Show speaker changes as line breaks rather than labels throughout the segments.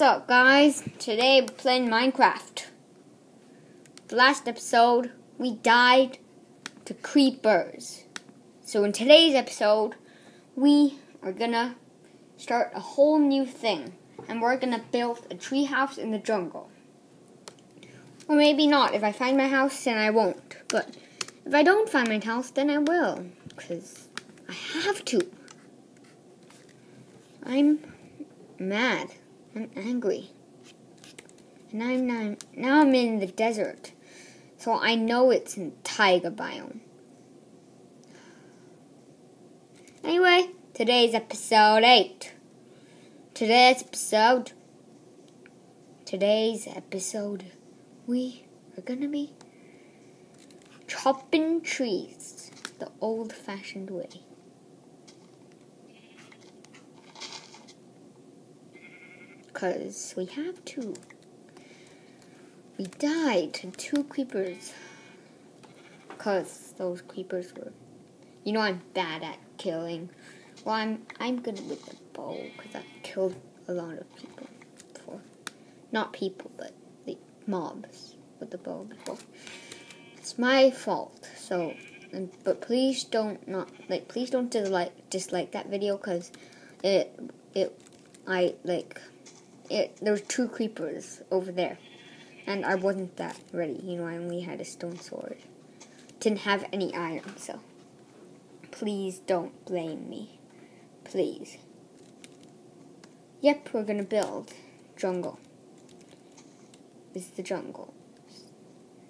What's up, guys? Today we're playing Minecraft. The last episode, we died to creepers. So, in today's episode, we are gonna start a whole new thing. And we're gonna build a treehouse in the jungle. Or maybe not. If I find my house, then I won't. But if I don't find my house, then I will. Because I have to. I'm mad. I'm angry. And I'm now, now I'm in the desert. So I know it's in taiga biome. Anyway, today's episode 8. Today's episode Today's episode we are gonna be chopping trees the old fashioned way. Because we have to. We died to two creepers. Because those creepers were. You know, I'm bad at killing. Well, I'm, I'm good with the bow because I've killed a lot of people before. Not people, but the mobs with the bow before. It's my fault. So, and, but please don't not like please don't dislike dislike that video because it it I like it, there were two creepers over there, and I wasn't that ready. You know, I only had a stone sword, didn't have any iron, so please don't blame me, please. Yep, we're gonna build jungle. Is the jungle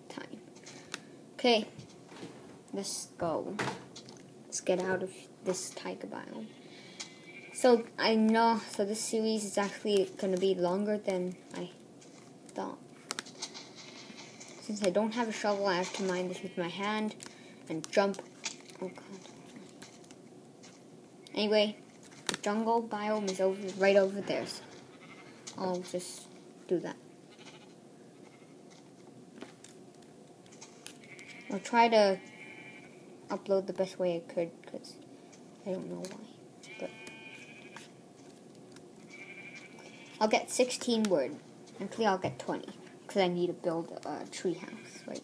time. Okay, let's go. Let's get out of this taiga biome. So I know, so this series is actually going to be longer than I thought. Since I don't have a shovel, I have to mine this with my hand and jump. Oh god. Anyway, the jungle biome is over right over there. So I'll just do that. I'll try to upload the best way I could because I don't know why. I'll get 16 wood. Actually, I'll get 20 because I need to build a tree house, right?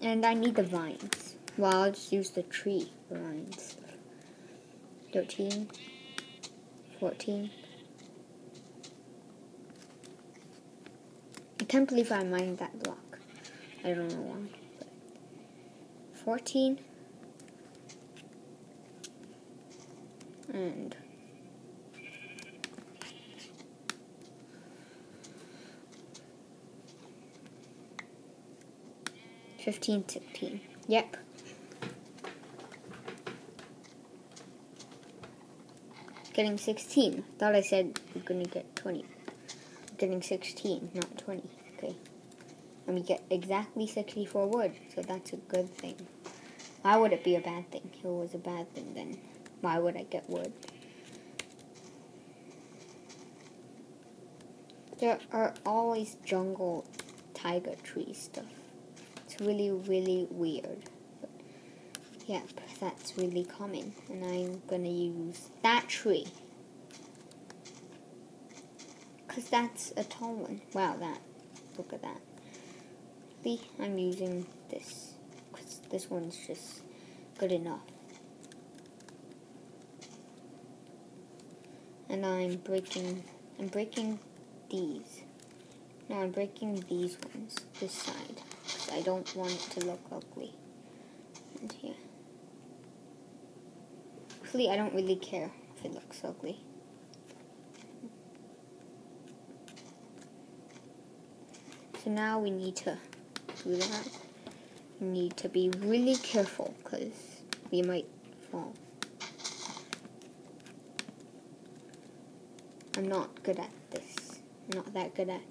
And I need the vines. Well, I'll just use the tree vines. 13, 14. I can't believe I mined that block. I don't know why. But 14. And Fifteen, sixteen. Yep. Getting 16. Thought I said we're going to get 20. Getting 16, not 20. Okay. And we get exactly 64 wood, so that's a good thing. Why would it be a bad thing? If it was a bad thing, then why would I get wood? There are always jungle tiger tree stuff. Really, really weird. But, yep, that's really common. And I'm going to use that tree. Because that's a tall one. Wow, that. Look at that. See, I'm using this. Because this one's just good enough. And I'm breaking, I'm breaking these. Now I'm breaking these ones, this side. I don't want it to look ugly. And here. Actually, I don't really care if it looks ugly. So now we need to do that. We need to be really careful because we might fall. I'm not good at this. I'm not that good at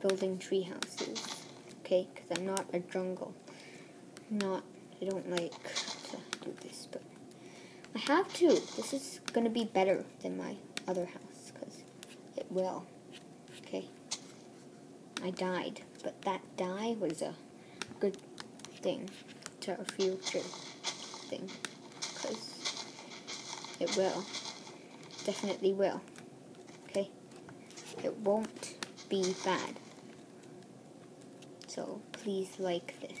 building tree houses okay? Because I'm not a jungle. Not, I don't like to do this, but I have to. This is going to be better than my other house, because it will, okay? I died, but that die was a good thing to a future thing, because it will. Definitely will. Okay? it won't be bad. So please like this.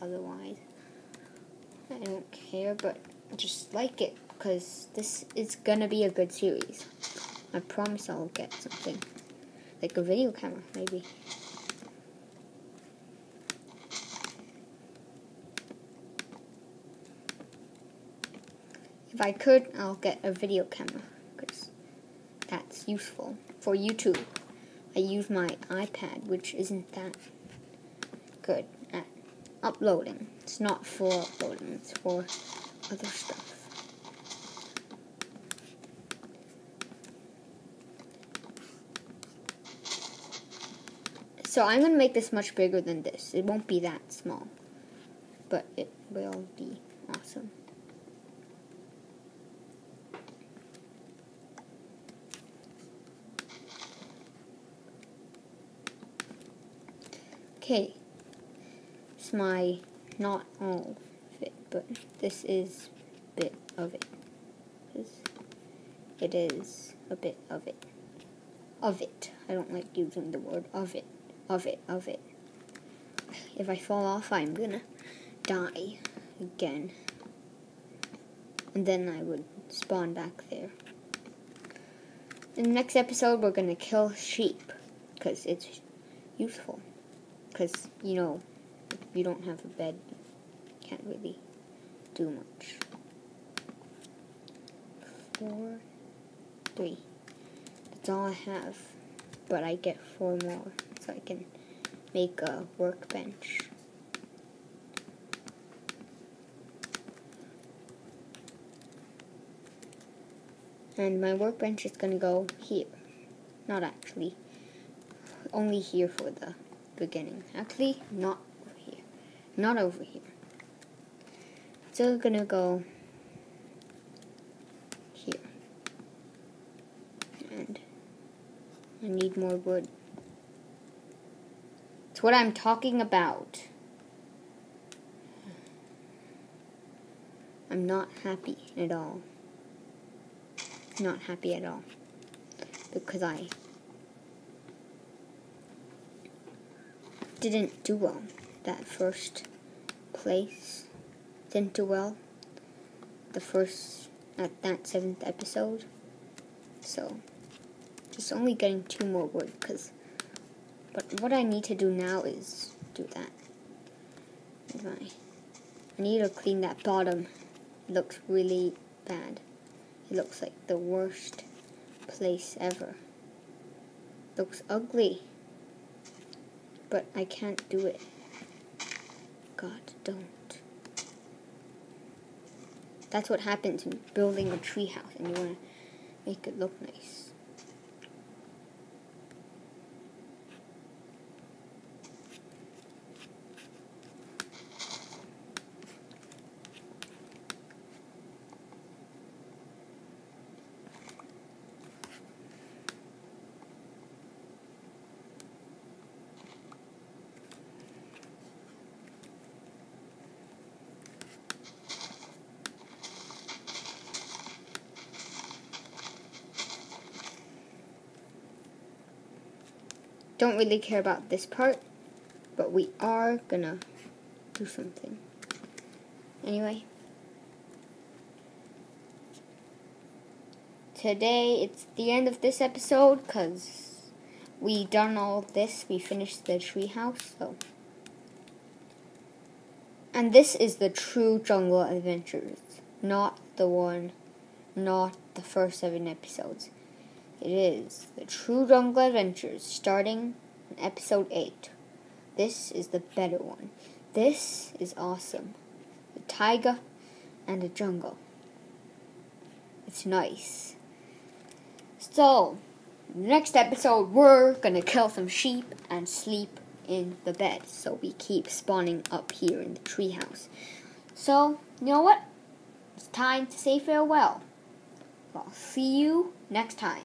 Otherwise, I don't care, but just like it because this is gonna be a good series. I promise I'll get something like a video camera, maybe. If I could, I'll get a video camera because that's useful for YouTube. I use my iPad, which isn't that good at uploading. It's not for uploading, it's for other stuff. So I'm going to make this much bigger than this. It won't be that small, but it will be awesome. Okay, it's my not all of it, but this is a bit of it. It is a bit of it. Of it. I don't like using the word of it. Of it. Of it. If I fall off, I'm gonna die again. And then I would spawn back there. In the next episode, we're gonna kill sheep because it's useful because you know if you don't have a bed you can't really do much four three that's all I have but I get four more so I can make a workbench and my workbench is gonna go here not actually only here for the beginning. Actually, not. Not over here. So gonna go here. And I need more wood. It's what I'm talking about. I'm not happy at all. Not happy at all. Because I didn't do well. That first place didn't do well. The first, at that seventh episode. So, just only getting two more wood, because, but what I need to do now is do that. I need to clean that bottom. It looks really bad. It looks like the worst place ever. Looks ugly but I can't do it. God, don't. That's what happens in building a treehouse and you want to make it look nice. Don't really care about this part, but we are gonna do something. Anyway, today it's the end of this episode because we done all this. We finished the treehouse, so. And this is the true Jungle Adventures, not the one, not the first seven episodes. It is The True Jungle Adventures, starting in episode 8. This is the better one. This is awesome. The tiger and the jungle. It's nice. So, next episode, we're gonna kill some sheep and sleep in the bed. So we keep spawning up here in the treehouse. So, you know what? It's time to say farewell. I'll see you next time.